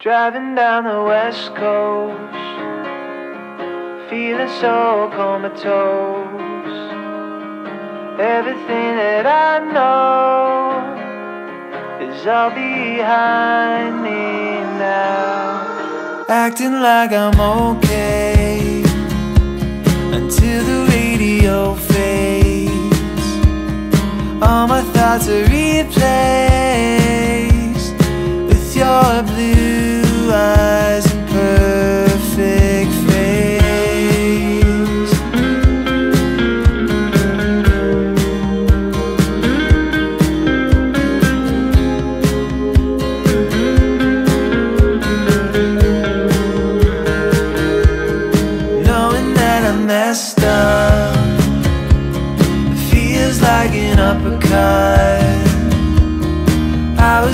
Driving down the west coast, feeling so comatose. Everything that I know is all behind me now. Acting like I'm okay until the radio fades. All my thoughts are replaced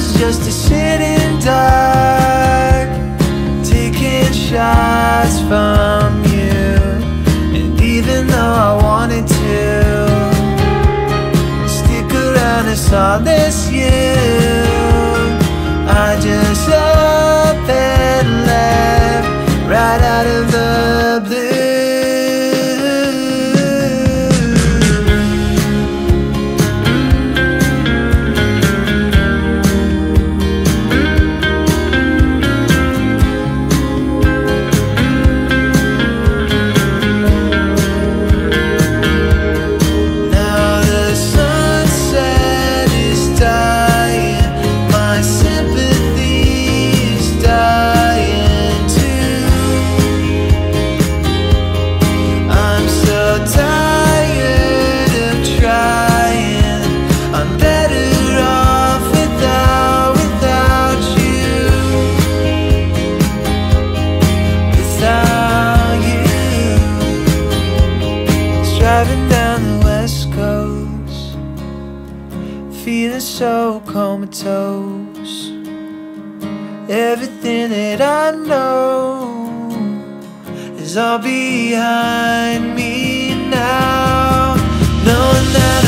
was just a sitting duck, taking shots from you. And even though I wanted to stick around and saw this you, I just feeling so comatose. Everything that I know is all behind me now. Knowing that